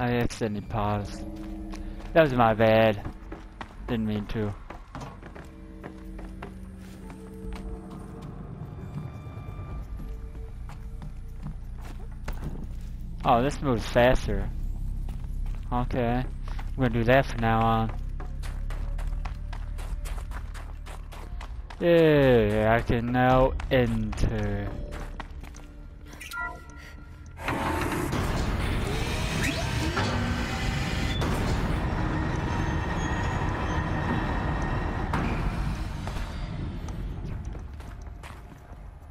I accidentally paused. That was my bad. Didn't mean to. Oh, this moves faster. Okay. I'm gonna do that from now on. Yeah, I can now enter.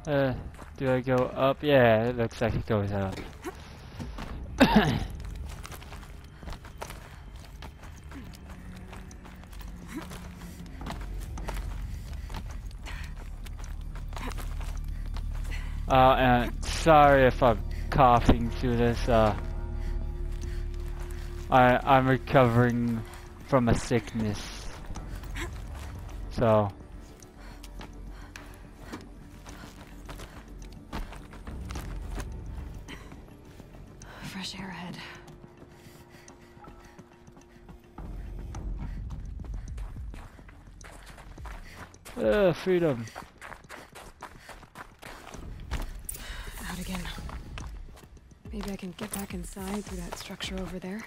Uh, do I go up? Yeah, it looks like it goes up. uh, and sorry if I'm coughing through this, uh, I, I'm recovering from a sickness. So, uh, freedom. Out again. Maybe I can get back inside through that structure over there.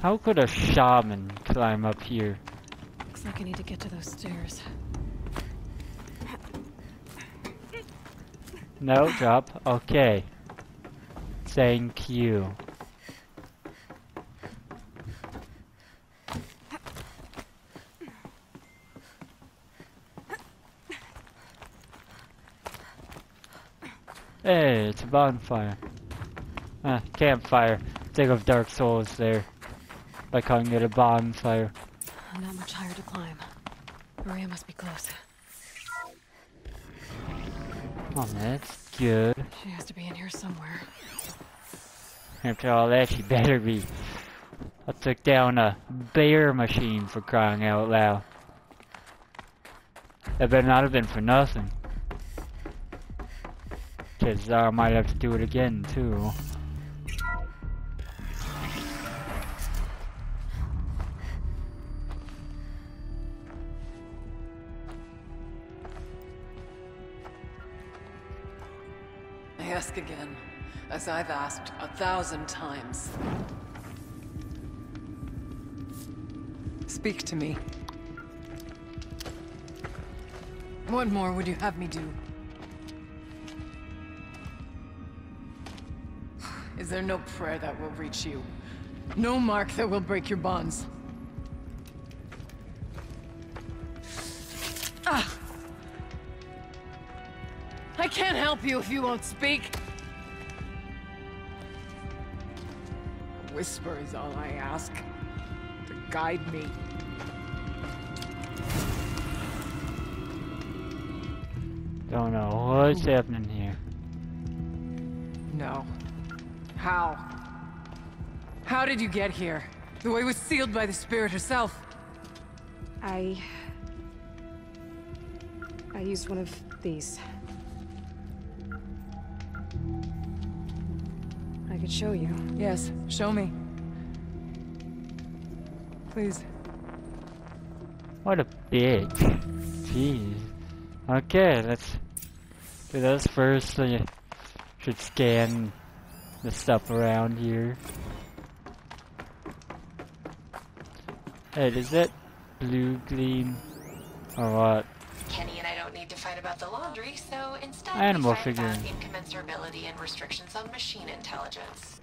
How could a shaman climb up here? Looks like I need to get to those stairs. No, drop. Okay. Thank you. Hey, it's a bonfire. Ah, campfire. Think of Dark Souls there. By calling it a bonfire. I'm Not much higher to climb. Ourea must be close. Oh, that's good. She has to be in here somewhere. After all that, she better be. I took down a bear machine for crying out loud. That better not have been for nothing. Cause uh, I might have to do it again, too. I ask again, as I've asked a thousand times. Speak to me. What more would you have me do? Is there no prayer that will reach you? No mark that will break your bonds? Ah! I can't help you if you won't speak. A whisper is all I ask. To guide me. Don't know what's happening here. No. How? How did you get here? The way was sealed by the spirit herself. I... I used one of these. I could show you. Yes, show me. Please. What a bitch. Jeez. Okay, let's do this first. So you should scan the stuff around here. Hey, is that blue gleam? Or what? Kenny and I don't need to fight about the laundry, so instead Animal we fight about incommensurability and restrictions on machine intelligence.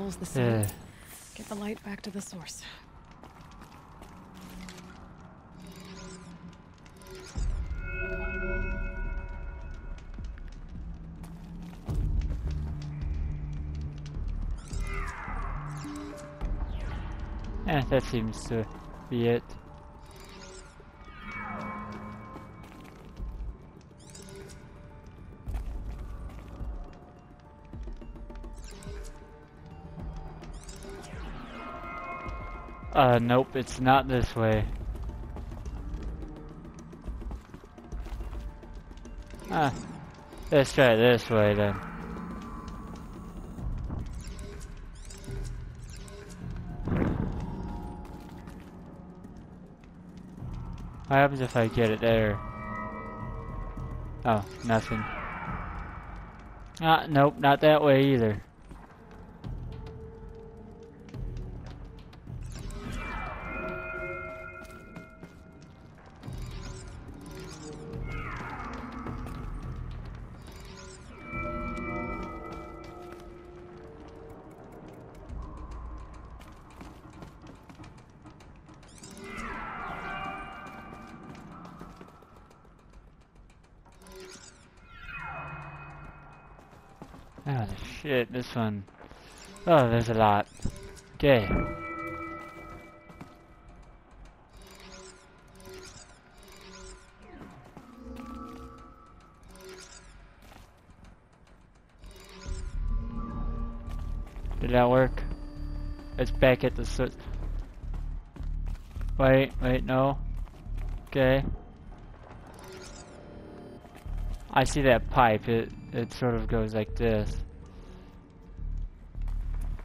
The goal's the same. Uh, Get the light back to the source. eh, that seems to be it. Uh, nope, it's not this way. Ah, let's try this way then. What happens if I get it there? Oh, nothing. Ah, nope, not that way either. One. Oh, there's a lot. Okay. Did that work? It's back at the soot. Wait, wait, no. Okay. I see that pipe. It it sort of goes like this.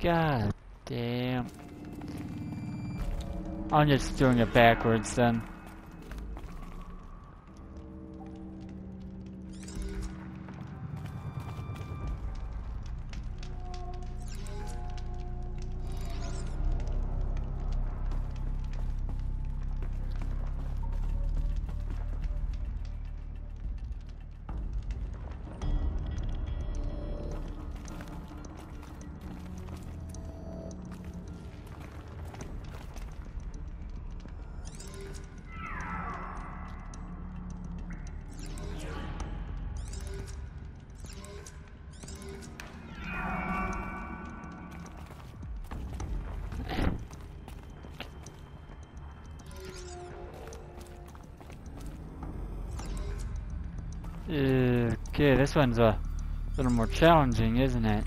God damn. I'm just doing it backwards then. Uh, okay, this one's a little more challenging, isn't it?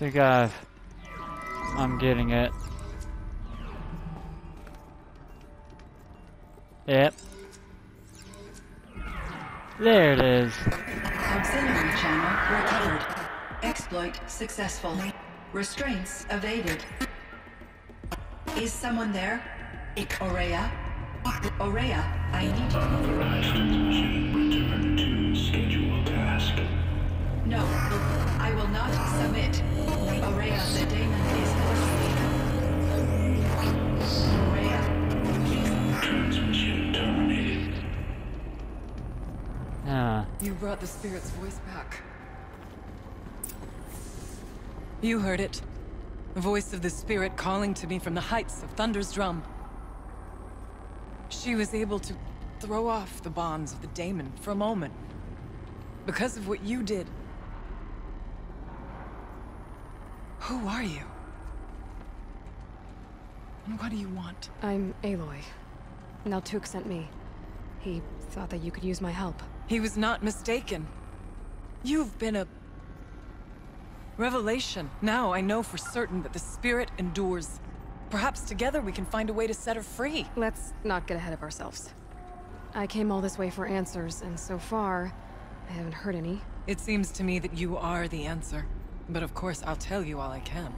Think I've... I'm getting it. Yep. There it is. Auxiliary channel recovered. Exploit successful. Restraints evaded. Is someone there? Ourea? Ourea, I need you. Unauthorized transmission. Return to scheduled task. No, I will not submit. Ourea, the daemon is me. Ourea, please. Transmission terminated. Ah, You brought the spirit's voice back. You heard it. The voice of the spirit calling to me from the heights of Thunder's drum. She was able to throw off the bonds of the daemon for a moment. Because of what you did. Who are you? And what do you want? I'm Aloy. Naltuk sent me. He thought that you could use my help. He was not mistaken. You've been a... revelation. Now I know for certain that the spirit endures. Perhaps together we can find a way to set her free. Let's not get ahead of ourselves. I came all this way for answers, and so far, I haven't heard any. It seems to me that you are the answer. But of course, I'll tell you all I can.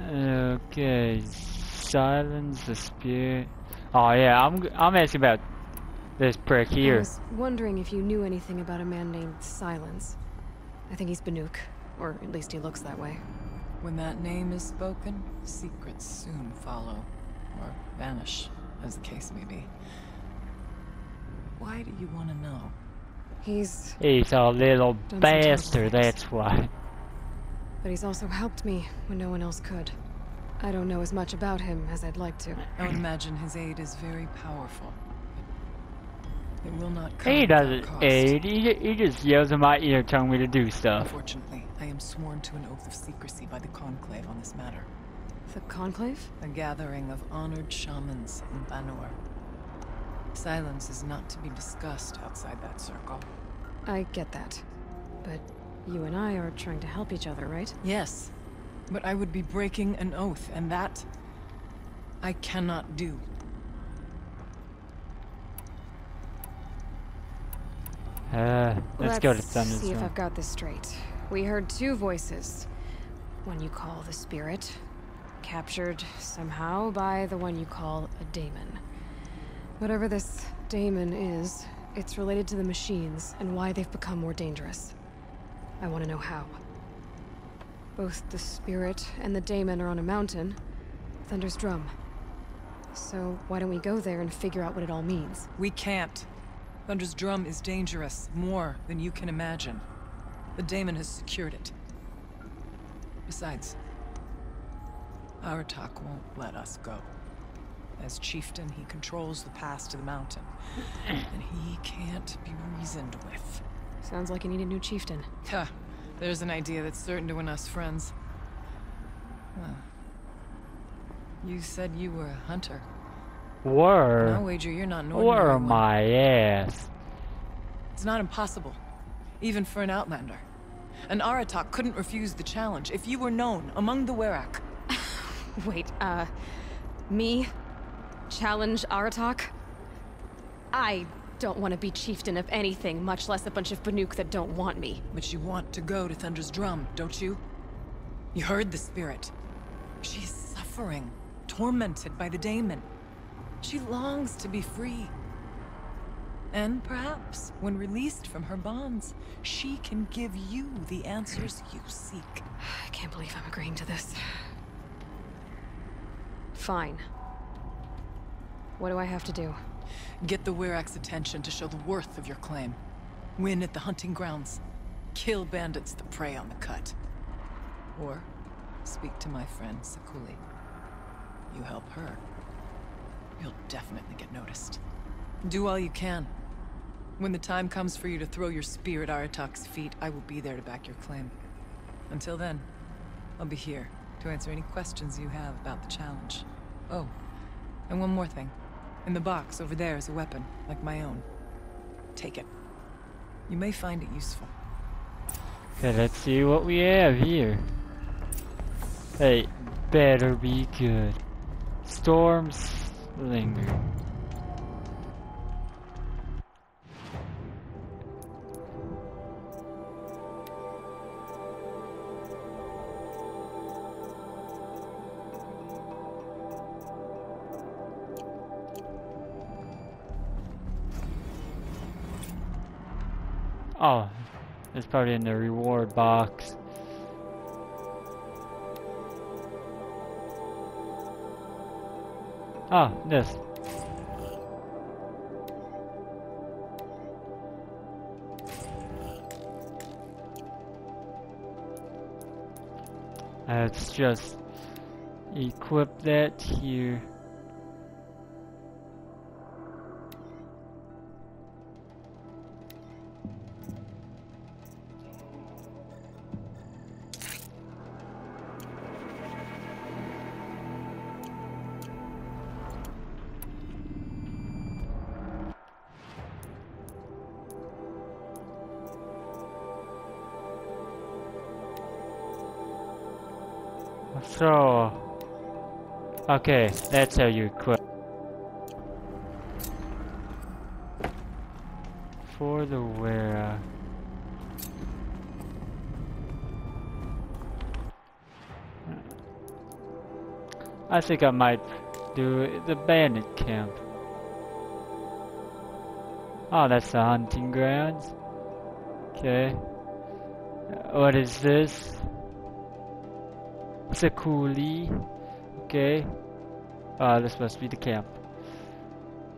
okay. Silence the spirit. Oh yeah, I'm I'm asking about this prick here. I was wondering if you knew anything about a man named Silence. I think he's Banuk. Or at least he looks that way. When that name is spoken, secrets soon follow. Or vanish, as the case may be. Why do you want to know? He's... He's a little bastard, that's why. But he's also helped me when no one else could. I don't know as much about him as I'd like to. I would imagine his aid is very powerful. It will not come He doesn't aid, he, he just yells in my ear telling me to do stuff. Unfortunately, I am sworn to an oath of secrecy by the Conclave on this matter. The Conclave? A gathering of honored shamans in Banor. Silence is not to be discussed outside that circle. I get that. But you and I are trying to help each other, right? Yes, but I would be breaking an oath, and that I cannot do. Uh, let's, go to see if I've got this straight. We heard two voices. One you call the spirit, captured somehow by the one you call a daemon. Whatever this daemon is, it's related to the machines and why they've become more dangerous. I want to know how. Both the spirit and the daemon are on a mountain, Thunder's Drum. So why don't we go there and figure out what it all means? We can't. Thunder's drum is dangerous, more than you can imagine. The daemon has secured it. Besides, our Aratak won't let us go. As chieftain, he controls the pass to the mountain. And he can't be reasoned with. Sounds like you need a new chieftain. Huh. There's an idea that's certain to win us friends. Well, you said you were a hunter. I'll wager you're not an ordinary Were one. my ass. It's not impossible, even for an Outlander. An Aratak couldn't refuse the challenge if you were known among the Werak. Wait, uh, me? Challenge Aratak? I don't want to be chieftain of anything, much less a bunch of Banuk that don't want me. But you want to go to Thunder's Drum, don't you? You heard the spirit. She's suffering, tormented by the daemon. She longs to be free. And perhaps, when released from her bonds, she can give you the answers you seek. I can't believe I'm agreeing to this. Fine. What do I have to do? Get the Werak's attention to show the worth of your claim. Win at the hunting grounds. Kill bandits that prey on the cut. Or speak to my friend Sekulu. You help her, you'll definitely get noticed. Do all you can. When the time comes for you to throw your spear at Aratak's feet, I will be there to back your claim. Until then, I'll be here to answer any questions you have about the challenge. Oh, and one more thing. In the box over there is a weapon, like my own. Take it. You may find it useful. Okay, let's see what we have here. Hey, better be good. Storms linger. Oh, it's probably in the reward box. Oh, this. Let's just equip that here. So, okay, that's how you quit. For the wearer. I think I might do the bandit camp. Oh, that's the hunting grounds. Okay. What is this? Coolie. Okay. Ah, this must be the camp.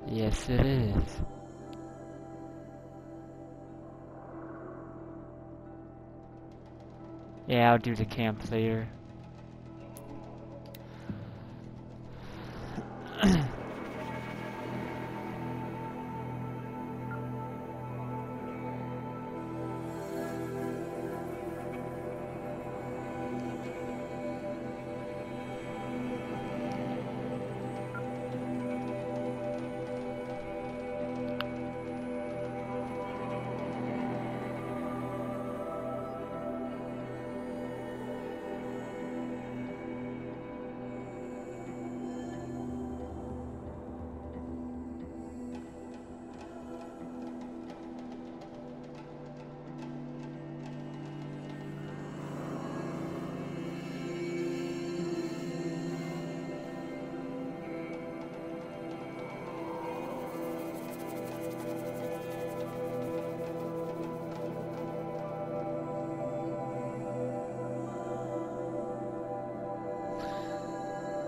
Yes, it is. Yeah, I'll do the camp later.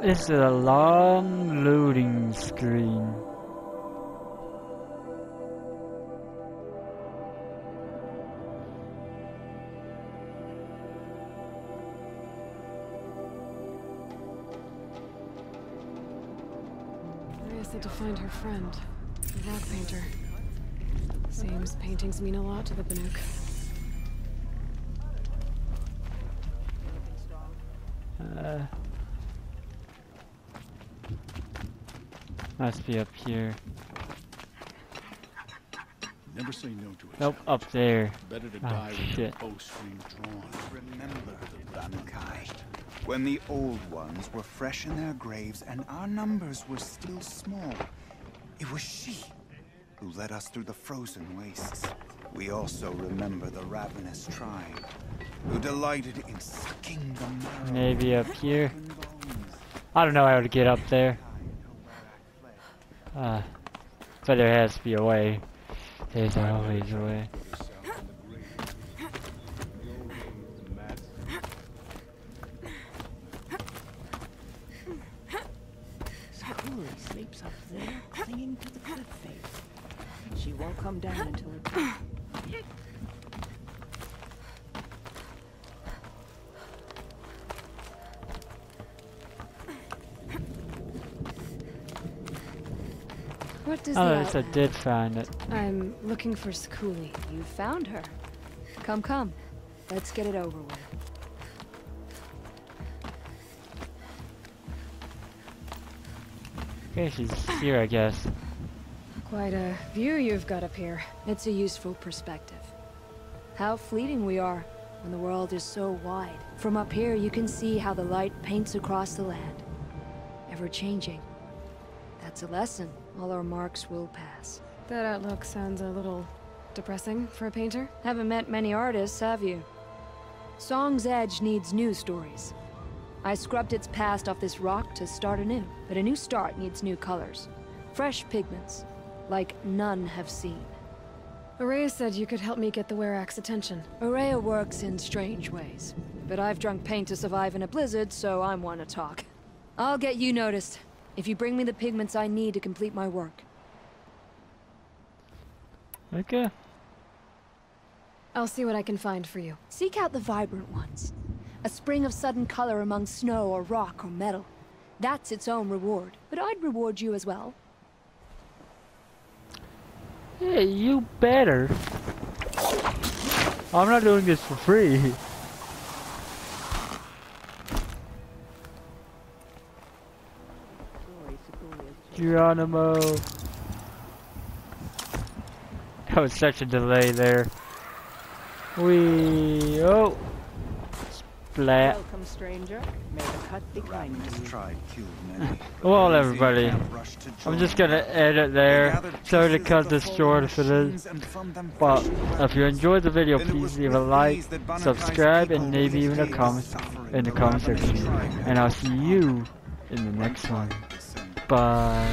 Is a long loading screen. Ourea said to find her friend, the rock painter. Seems paintings mean a lot to the Banuk. Must be up here. Never say no to a Nope, up there. Better to Oh, die with shit. your bowstring drawn. Remember the Bankai. When the old ones were fresh in their graves and our numbers were still small, it was she who led us through the frozen wastes. We also remember the ravenous tribe, who delighted in sucking the marrow Maybe up here. I don't know how to get up there. Uh, but there has to be a way. There's always a way. Sekulu sleeps up there, clinging to the cliff face. She won't come down until does Oh, the I did find it. I'm looking for Sekulu. You found her. Come, come. Let's get it over with. Okay, she's here, I guess. Quite a view you've got up here. It's a useful perspective. How fleeting we are when the world is so wide. From up here, you can see how the light paints across the land. Ever changing. That's a lesson. All our marks will pass. That outlook sounds a little depressing for a painter. Haven't met many artists, have you? Song's Edge needs new stories. I scrubbed its past off this rock to start anew, but a new start needs new colors. Fresh pigments, like none have seen. Ourea said you could help me get the Werak's attention. Ourea works in strange ways, but I've drunk paint to survive in a blizzard, so I'm one to talk. I'll get you noticed, if you bring me the pigments I need to complete my work. Okay. I'll see what I can find for you. Seek out the vibrant ones. A spring of sudden color among snow or rock or metal. That's its own reward, but I'd reward you as well. Hey, you better. I'm not doing this for free. Geronimo. That was such a delay there. We oh splat. Welcome, stranger. May the cut be kind to Ravenous you. many. Well, everybody, camp rushed to I'm just gonna edit They there. Sorry to pieces cut this short for this. machines and from them But if you enjoyed the video, please leave a like, these that Banakai's subscribe, and maybe even a raised comment in the the comment section. And I'll see you in the next one. 拜